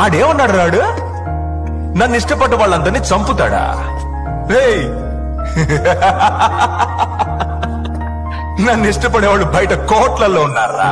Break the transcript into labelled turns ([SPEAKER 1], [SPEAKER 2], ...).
[SPEAKER 1] ఆడేమన్నాడు రాడు? నన్ను ఇష్టపడ్డ వాళ్ళందరినీ చంపుతాడా? రేయ్ నన్ను ఇష్టపడేవాళ్ళు బయట కోట్లలో ఉన్నారా?